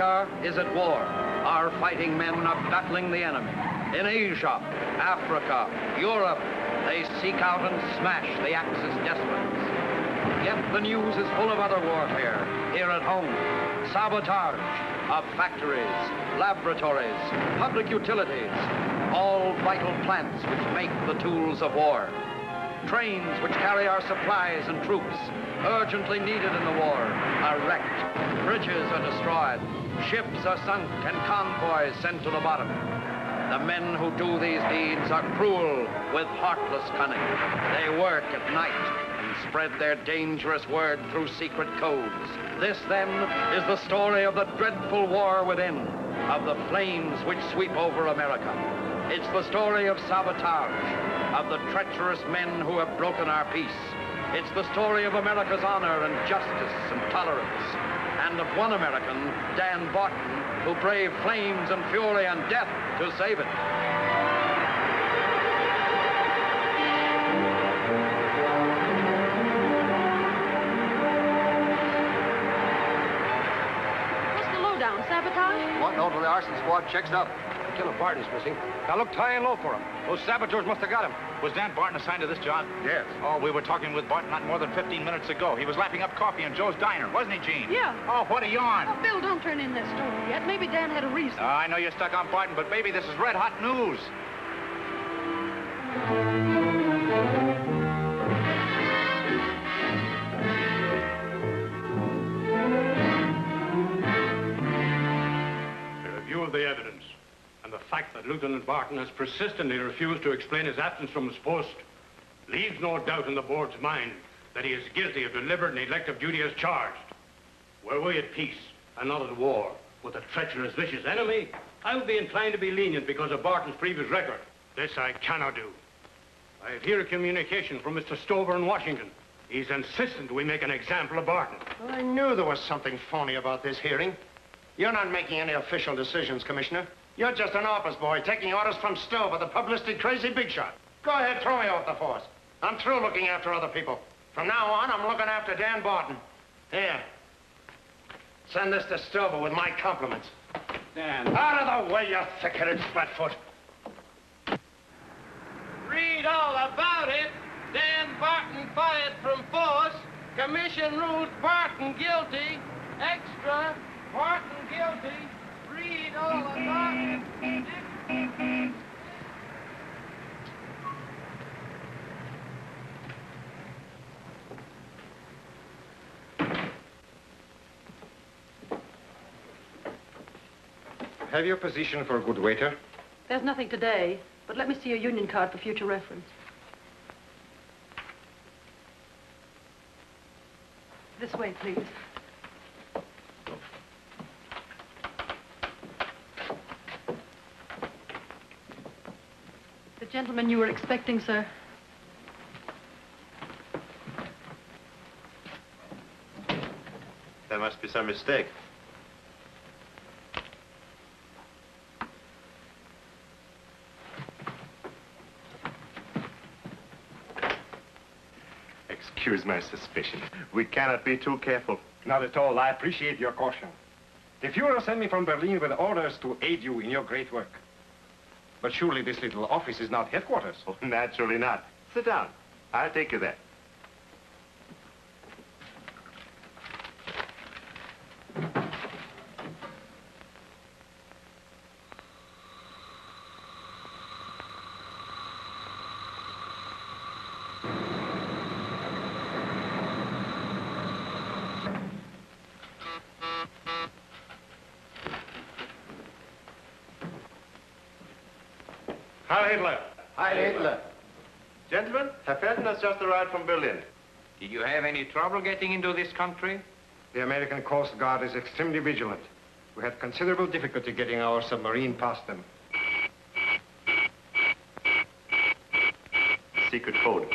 Is at war. Our fighting men are battling the enemy. In Asia, Africa, Europe, they seek out and smash the Axis despots. Yet the news is full of other warfare here at home. Sabotage of factories, laboratories, public utilities, all vital plants which make the tools of war. Trains which carry our supplies and troops, urgently needed in the war, are wrecked. Bridges are destroyed. Ships are sunk and convoys sent to the bottom. The men who do these deeds are cruel with heartless cunning. They work at night and spread their dangerous word through secret codes. This, then, is the story of the dreadful war within, of the flames which sweep over America. It's the story of sabotage, of the treacherous men who have broken our peace. It's the story of America's honor and justice and tolerance, and of one American, Dan Barton, who braved flames and fury and death to save it. What's the lowdown? Sabotage? One note the arson squad checks up. Killer Barton's missing. Now look high and low for him. Those saboteurs must have got him. Was Dan Barton assigned to this job? Yes. Oh, we were talking with Barton not more than 15 minutes ago. He was lapping up coffee in Joe's diner, wasn't he, Gene? Yeah. Oh, what a yarn. Oh, Bill, don't turn in that story yet. Maybe Dan had a reason. Oh, I know you're stuck on Barton, but baby, this is red hot news. Fact that Lieutenant Barton has persistently refused to explain his absence from his post leaves no doubt in the board's mind that he is guilty of deliberate neglect of duty as charged. Were we at peace and not at war with a treacherous, vicious enemy, I would be inclined to be lenient because of Barton's previous record. This I cannot do. I have here a communication from Mr. Stover in Washington. He's insistent we make an example of Barton. I knew there was something phony about this hearing. You're not making any official decisions, Commissioner. You're just an office boy taking orders from Stover, the publicity crazy big shot. Go ahead, throw me off the force. I'm through looking after other people. From now on, I'm looking after Dan Barton. Here. Send this to Stover with my compliments. Dan. Out of the way, you thick-headed splatfoot. Read all about it. Dan Barton fired from force. Commission rules Barton guilty. Extra. Barton guilty. Have you a position for a good waiter? There's nothing today, but let me see your union card for future reference. This way, please. Gentleman you were expecting, sir. There must be some mistake. Excuse my suspicion. We cannot be too careful. Not at all. I appreciate your caution. The Fuhrer sent me from Berlin with orders to aid you in your great work. But surely this little office is not headquarters. Oh, naturally not. Sit down. I'll take you there. Heil Hitler. Hi, Hitler. Gentlemen, Herr Felton has just arrived from Berlin. Did you have any trouble getting into this country? The American Coast Guard is extremely vigilant. We had considerable difficulty getting our submarine past them. Secret code.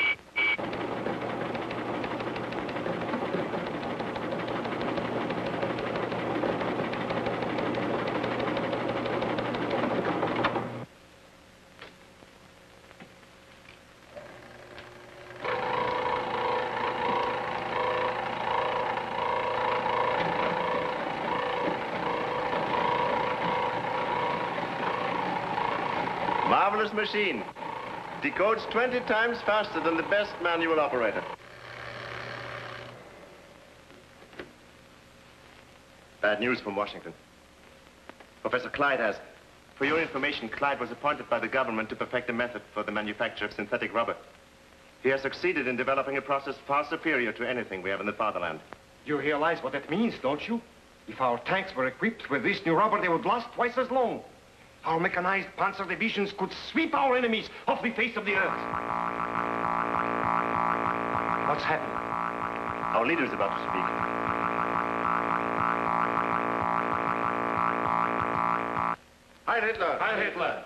Machine. Decodes 20 times faster than the best manual operator. Bad news from Washington. Professor Clyde has. For your information, Clyde was appointed by the government to perfect a method for the manufacture of synthetic rubber. He has succeeded in developing a process far superior to anything we have in the fatherland. You realize what that means, don't you? If our tanks were equipped with this new rubber, they would last twice as long. Our mechanized panzer divisions could sweep our enemies off the face of the earth. What's happened? Our leader is about to speak. Heil Hitler! Heil Hitler!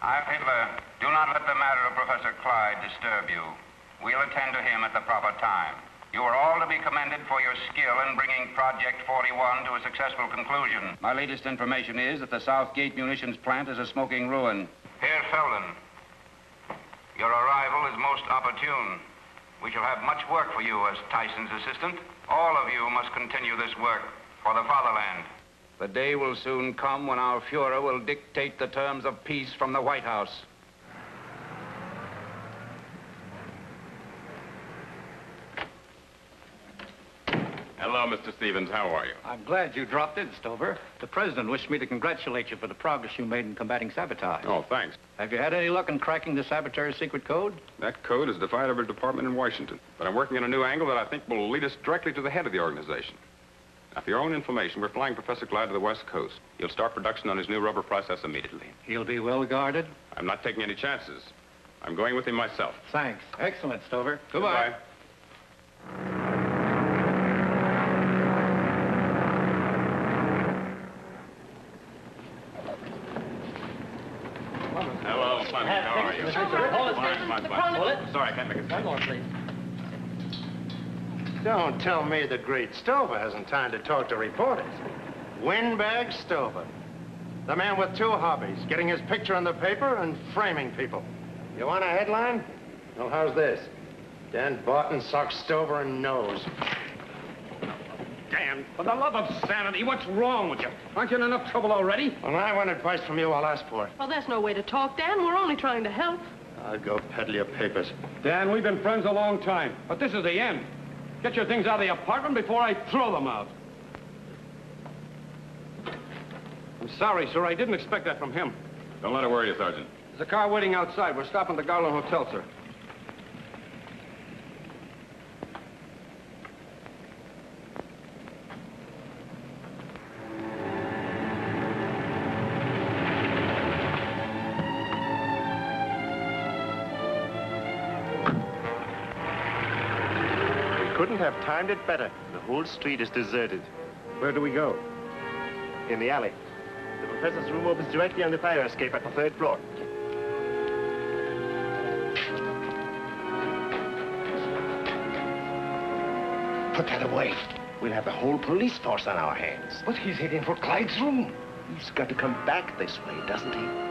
Heil Hitler, do not let the matter of Professor Clyde disturb you. We'll attend to him at the proper time. You are all to be commended for your skill in bringing Project 41 to a successful conclusion. My latest information is that the Southgate munitions plant is a smoking ruin. Herr Felden, your arrival is most opportune. We shall have much work for you as Tyson's assistant. All of you must continue this work for the fatherland. The day will soon come when our Fuhrer will dictate the terms of peace from the White House. Hello, Mr. Stevens. How are you? I'm glad you dropped in, Stover. The president wished me to congratulate you for the progress you made in combating sabotage. Oh, thanks. Have you had any luck in cracking the saboteur's secret code? That code is defied every department in Washington. But I'm working on a new angle that I think will lead us directly to the head of the organization. Now, for your own information, we're flying Professor Clyde to the West Coast. He'll start production on his new rubber process immediately. He'll be well guarded? I'm not taking any chances. I'm going with him myself. Thanks. Excellent, Stover. Goodbye. Hello, Clemmy. How are you? Fine, fine, fine. Sorry, I can't make it. One more, please. Don't tell me the great Stover hasn't time to talk to reporters. Windbag Stover. The man with two hobbies, getting his picture in the paper and framing people. You want a headline? Well, how's this? Dan Barton socks Stover and nose. Dan, for the love of sanity, what's wrong with you? Aren't you in enough trouble already? When I want advice from you, I'll ask for it. Well, that's no way to talk, Dan. We're only trying to help. I'll go peddle your papers. Dan, we've been friends a long time, but this is the end. Get your things out of the apartment before I throw them out. I'm sorry, sir. I didn't expect that from him. Don't let it worry you, Sergeant. There's a car waiting outside. We're stopping at the Garland Hotel, sir. Couldn't have timed it better. The whole street is deserted. Where do we go? In the alley. The professor's room opens directly on the fire escape at the third floor. Put that away. We'll have the whole police force on our hands. But he's heading for Clyde's room. He's got to come back this way, doesn't he?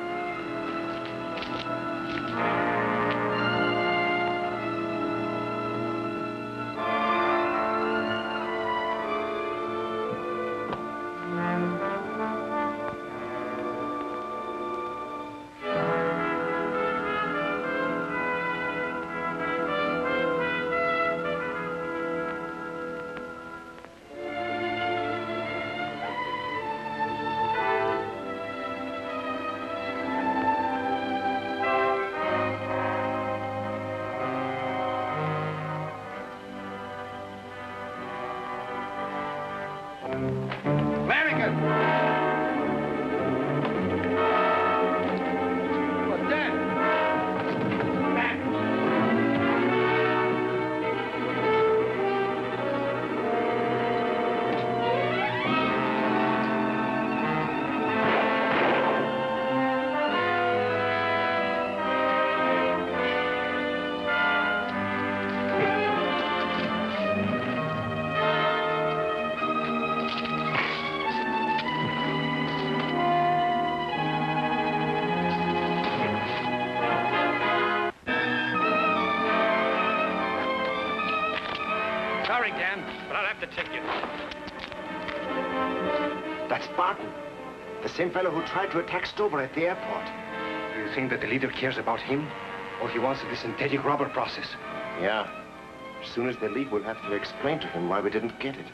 Same fellow who tried to attack Stover at the airport. Do you think that the leader cares about him? Or he wants the synthetic rubber process? Yeah. As soon as they leave, we'll have to explain to him why we didn't get it.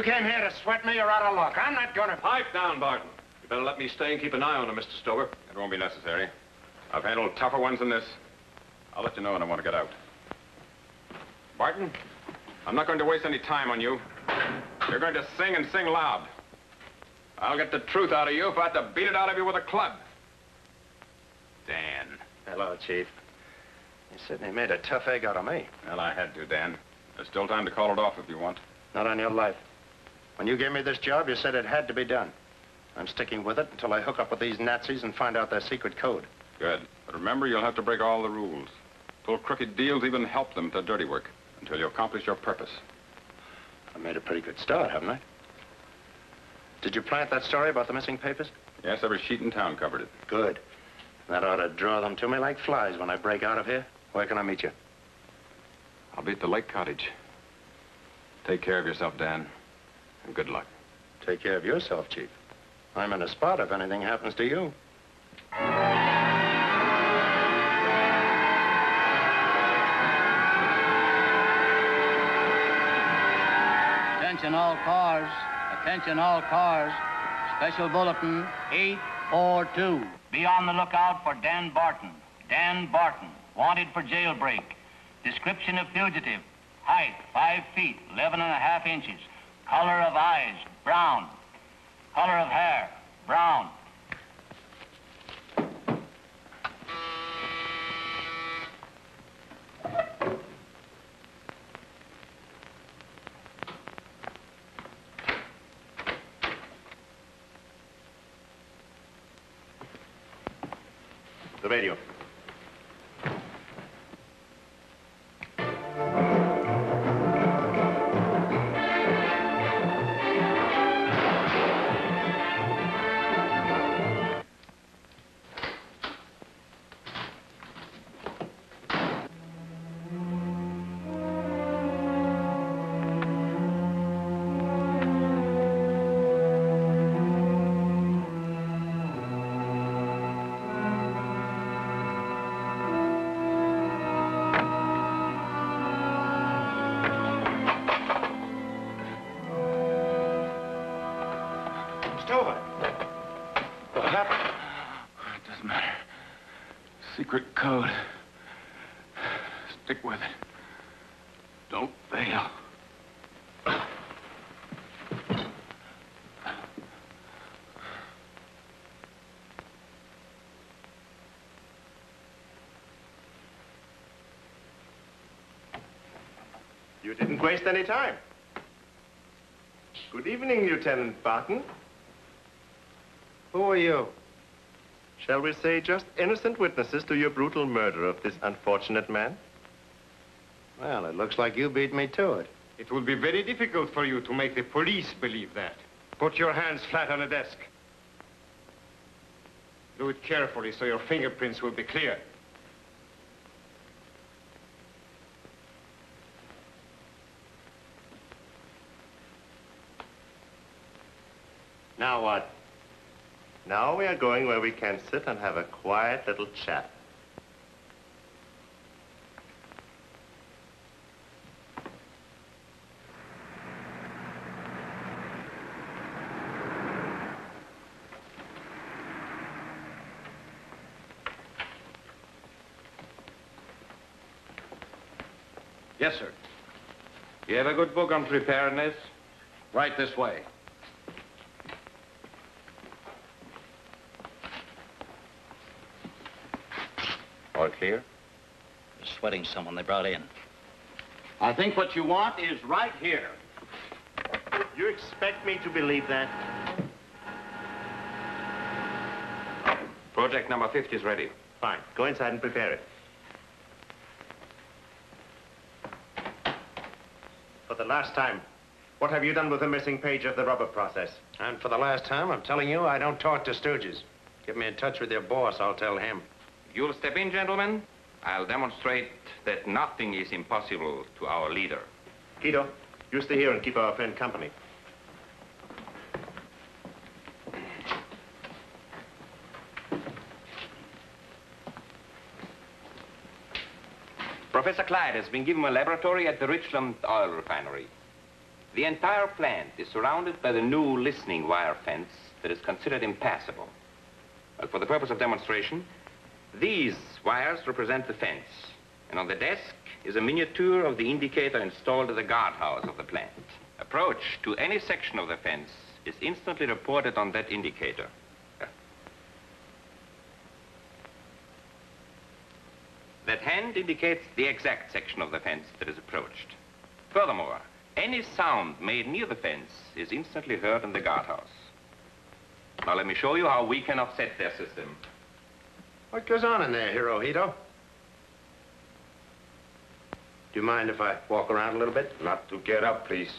You came here to sweat me, you're out of luck. I'm not gonna... Pipe down, Barton. You better let me stay and keep an eye on him, Mr. Stover. It won't be necessary. I've handled tougher ones than this. I'll let you know when I want to get out. Barton, I'm not going to waste any time on you. You're going to sing and sing loud. I'll get the truth out of you if I have to beat it out of you with a club. Dan. Hello, Chief. You certainly made a tough egg out of me. Well, I had to, Dan. There's still time to call it off if you want. Not on your life. When you gave me this job, you said it had to be done. I'm sticking with it until I hook up with these Nazis and find out their secret code. Good. But remember, you'll have to break all the rules. Pull crooked deals, even help them with the dirty work, until you accomplish your purpose. I made a pretty good start, haven't I? Did you plant that story about the missing papers? Yes, every sheet in town covered it. Good. That ought to draw them to me like flies when I break out of here. Where can I meet you? I'll be at the Lake Cottage. Take care of yourself, Dan, and good luck. Take care of yourself, Chief. I'm in a spot if anything happens to you. Attention all cars. Attention all cars. Special bulletin 842. Be on the lookout for Dan Barton. Dan Barton, wanted for jailbreak. Description of fugitive. Height, 5 feet, 11 and a half inches. Color of eyes, brown. Color of hair, brown. The radio. Stover! What happened? It doesn't matter. Secret code. Stick with it. Don't fail. You didn't waste any time. Good evening, Lieutenant Barton. Who are you? Shall we say just innocent witnesses to your brutal murder of this unfortunate man? Well, it looks like you beat me to it. It will be very difficult for you to make the police believe that. Put your hands flat on the desk. Do it carefully so your fingerprints will be clear. Now what? Now we are going where we can sit and have a quiet little chat. Yes, sir. You have a good book on preparedness? Right this way. All clear? They're sweating someone they brought in. I think what you want is right here. You expect me to believe that? Project number 50 is ready. Fine. Go inside and prepare it. For the last time, what have you done with the missing page of the rubber process? And for the last time, I'm telling you, I don't talk to stooges. Get me in touch with your boss, I'll tell him. You'll step in, gentlemen. I'll demonstrate that nothing is impossible to our leader. Guido, you stay here and keep our friend company. Professor Clyde has been given a laboratory at the Richland Oil Refinery. The entire plant is surrounded by the new listening wire fence that is considered impassable. Well, for the purpose of demonstration, these wires represent the fence, and on the desk is a miniature of the indicator installed at the guardhouse of the plant. Approach to any section of the fence is instantly reported on that indicator. That hand indicates the exact section of the fence that is approached. Furthermore, any sound made near the fence is instantly heard in the guardhouse. Now let me show you how we can offset their system. What goes on in there, Hirohito? Do you mind if I walk around a little bit? Not to get up, please.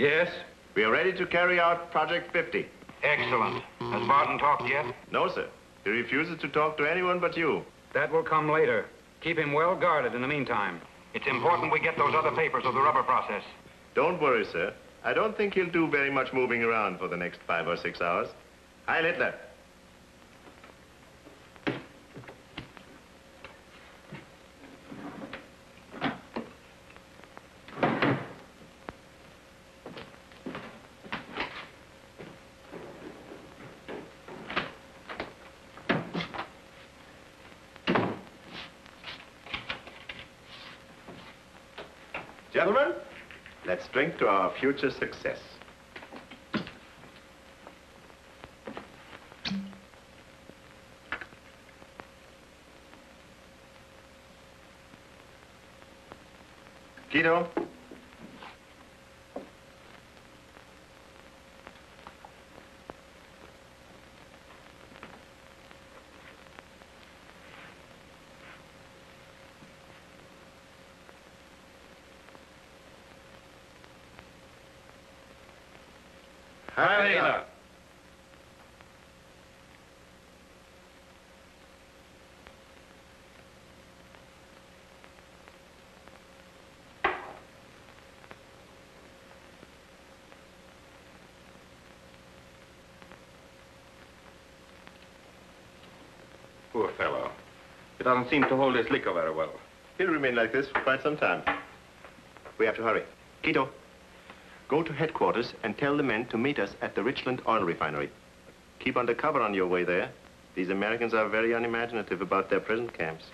Yes? We are ready to carry out Project 50. Excellent. Has Barton talked yet? No, sir. He refuses to talk to anyone but you. That will come later. Keep him well guarded in the meantime. It's important we get those other papers of the rubber process. Don't worry, sir. I don't think he'll do very much moving around for the next five or six hours. Hi, Hitler. Gentlemen, let's drink to our future success. Guido? Hi, Poor fellow. He doesn't seem to hold his liquor very well. He'll remain like this for quite some time. We have to hurry. Guido, go to headquarters and tell the men to meet us at the Richland Oil Refinery. Keep under cover on your way there. These Americans are very unimaginative about their prison camps.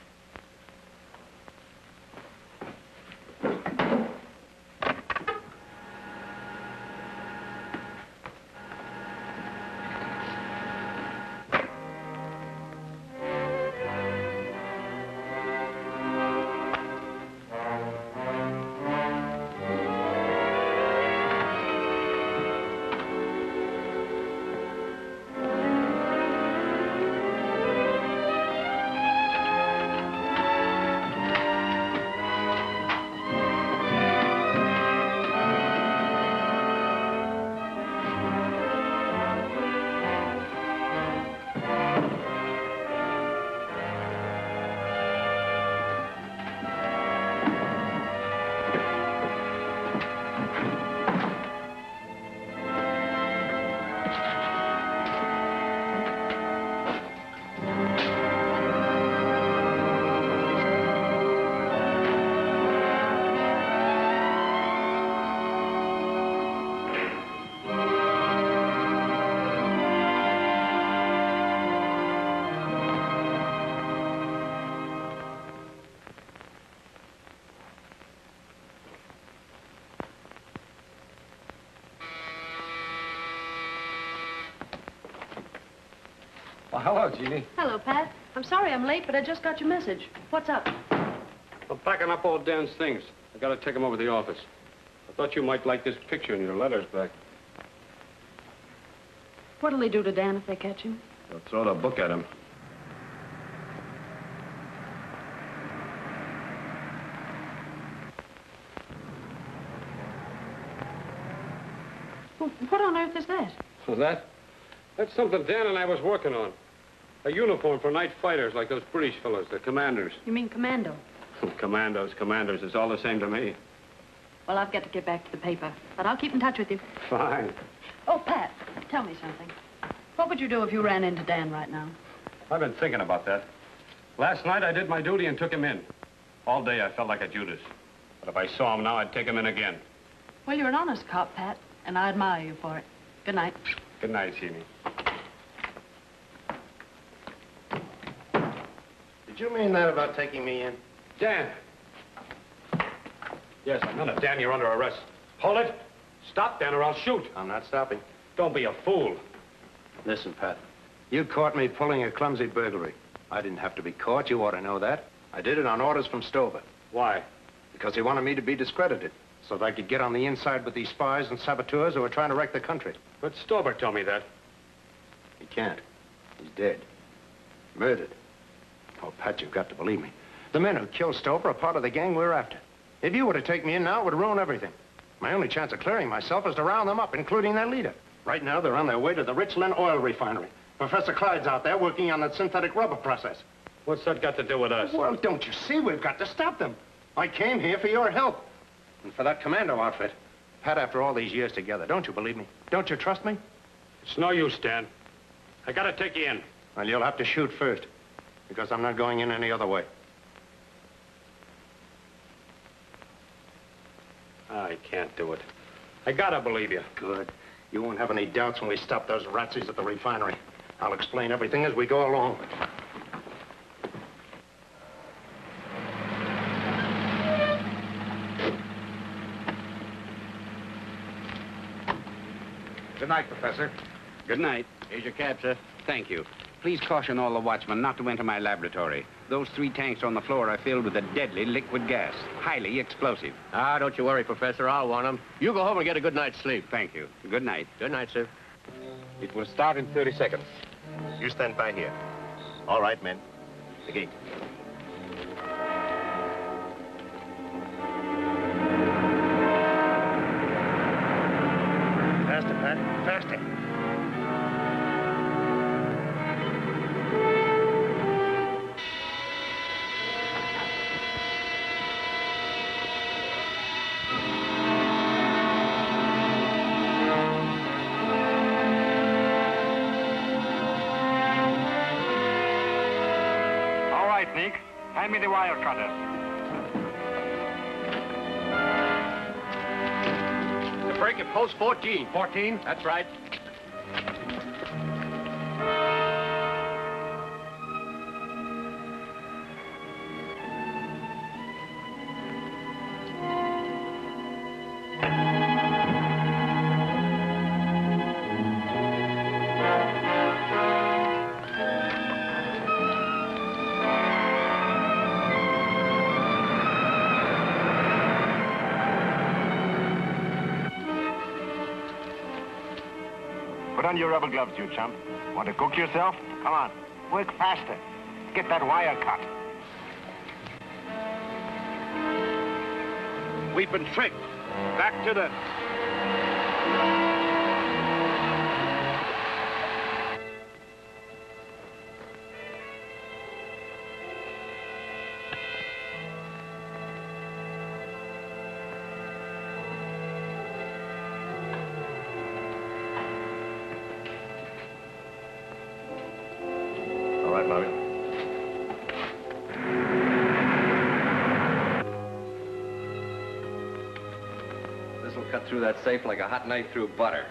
Hello, Jeannie. Hello, Pat. I'm sorry I'm late, but I just got your message. What's up? I'm packing up all Dan's things. I gotta take him over to the office. I thought you might like this picture in your letters back. What'll they do to Dan if they catch him? They'll throw the book at him. Well, what on earth is that? So that? That's something Dan and I was working on. A uniform for night fighters like those British fellows, the commanders. You mean commando? Hmm, commandos, commanders, it's all the same to me. Well, I've got to get back to the paper, but I'll keep in touch with you. Fine. Oh, Pat, tell me something. What would you do if you ran into Dan right now? I've been thinking about that. Last night I did my duty and took him in. All day I felt like a Judas. But if I saw him now, I'd take him in again. Well, you're an honest cop, Pat, and I admire you for it. Good night. Good night, Jeannie. Did you mean that about taking me in? Dan. Yes, I'm meant it. Dan, you're under arrest. Hold it. Stop, Dan, or I'll shoot. I'm not stopping. Don't be a fool. Listen, Pat. You caught me pulling a clumsy burglary. I didn't have to be caught. You ought to know that. I did it on orders from Stover. Why? Because he wanted me to be discredited, so that I could get on the inside with these spies and saboteurs who were trying to wreck the country. But Stover told me that. He can't. He's dead. Murdered. Oh, Pat, you've got to believe me. The men who killed Stover are part of the gang we're after. If you were to take me in now, it would ruin everything. My only chance of clearing myself is to round them up, including their leader. Right now, they're on their way to the Richland oil refinery. Professor Clyde's out there working on that synthetic rubber process. What's that got to do with us? Well, don't you see? We've got to stop them. I came here for your help. And for that commando outfit. Pat, after all these years together, don't you believe me? Don't you trust me? It's no use, Dan. I gotta take you in. Well, you'll have to shoot first. Because I'm not going in any other way. I can't do it. I gotta believe you. Good. You won't have any doubts when we stop those ratsies at the refinery. I'll explain everything as we go along. Good night, Professor. Good night. Here's your cab, sir. Thank you. Please caution all the watchmen not to enter my laboratory. Those three tanks on the floor are filled with a deadly liquid gas, highly explosive. Ah, don't you worry, Professor. I'll warn them. You go home and get a good night's sleep. Thank you. Good night. Good night, sir. It will start in 30 seconds. You stand by here. All right, men. The gate. Hand me the wire cutter. The break at post 14. 14? That's right. Put on your rubber gloves, you chump. Want to cook yourself? Come on. Work faster. Get that wire cut. We've been tricked. Back to the... safe like a hot knife through butter.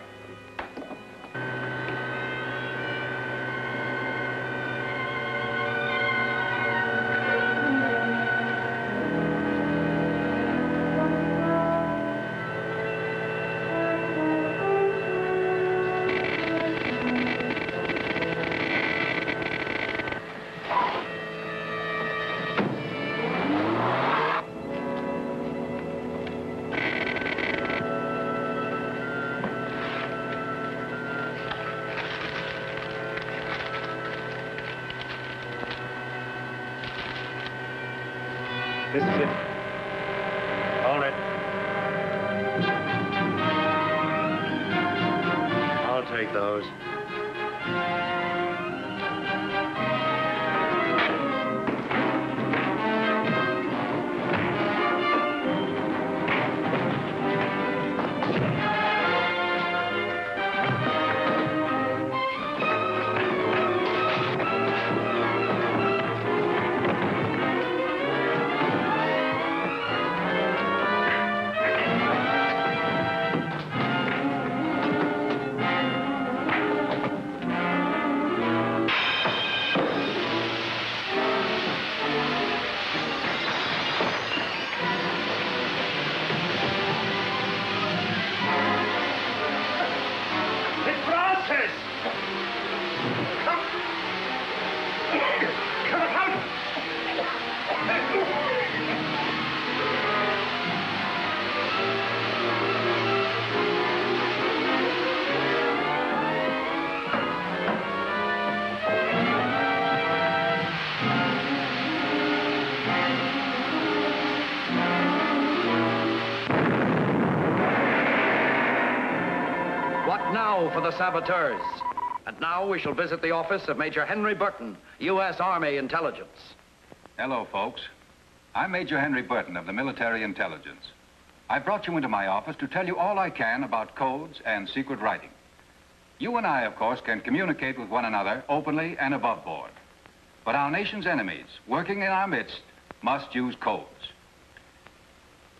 For the saboteurs? And now we shall visit the office of Major Henry Burton, U.S. Army Intelligence. Hello, folks. I'm Major Henry Burton of the Military Intelligence. I brought you into my office to tell you all I can about codes and secret writing. You and I, of course, can communicate with one another openly and above board. But our nation's enemies, working in our midst, must use codes.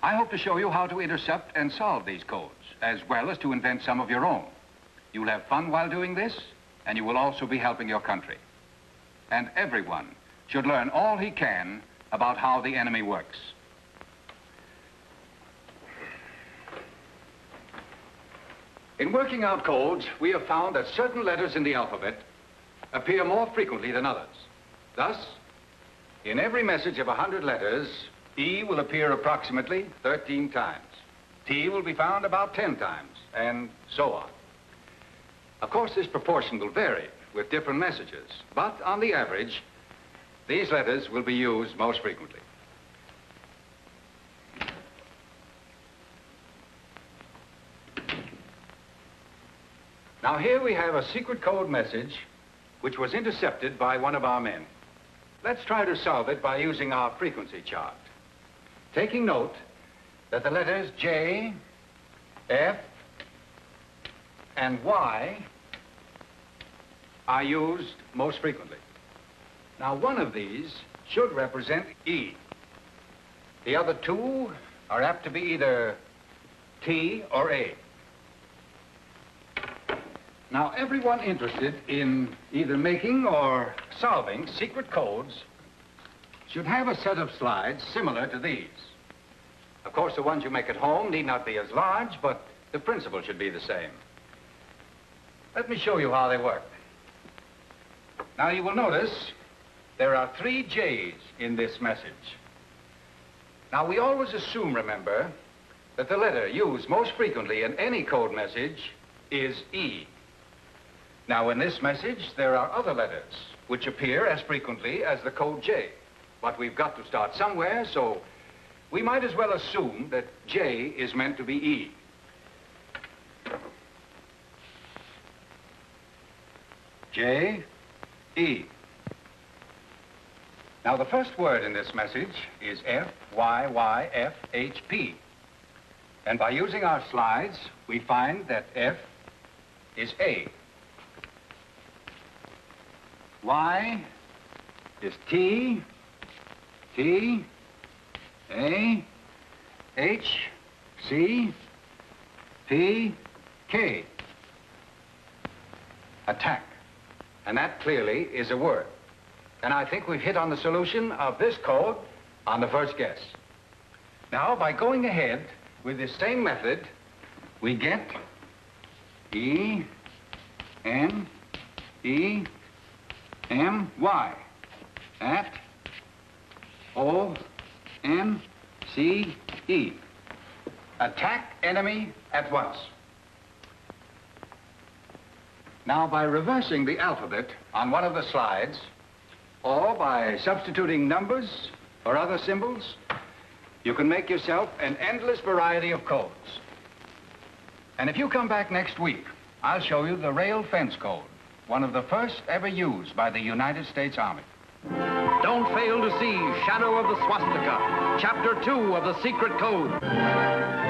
I hope to show you how to intercept and solve these codes, as well as to invent some of your own. You'll have fun while doing this, and you will also be helping your country. And everyone should learn all he can about how the enemy works. In working out codes, we have found that certain letters in the alphabet appear more frequently than others. Thus, in every message of 100 letters, E will appear approximately 13 times. T will be found about 10 times, and so on. Of course, this proportion will vary with different messages, but on the average, these letters will be used most frequently. Now here we have a secret code message which was intercepted by one of our men. Let's try to solve it by using our frequency chart. Taking note that the letters J, F, and Y are used most frequently. Now, one of these should represent E. The other two are apt to be either T or A. Now, everyone interested in either making or solving secret codes should have a set of slides similar to these. Of course, the ones you make at home need not be as large, but the principle should be the same. Let me show you how they work. Now, you will notice there are three J's in this message. Now, we always assume, remember, that the letter used most frequently in any code message is E. Now, in this message, there are other letters which appear as frequently as the code J. But we've got to start somewhere, so we might as well assume that J is meant to be E. J, E. Now, the first word in this message is F, Y, Y, F, H, P. And by using our slides, we find that F is A. Y is T, T, A, H, C, P, K. Attack. And that clearly is a word. And I think we've hit on the solution of this code on the first guess. Now, by going ahead with the same method, we get E, N, E, M, Y, at O, N, C, E. Attack enemy at once. Now, by reversing the alphabet on one of the slides, or by substituting numbers or other symbols, you can make yourself an endless variety of codes. And if you come back next week, I'll show you the rail fence code, one of the first ever used by the United States Army. Don't fail to see Shadow of the Swastika, Chapter 2 of the Secret Code.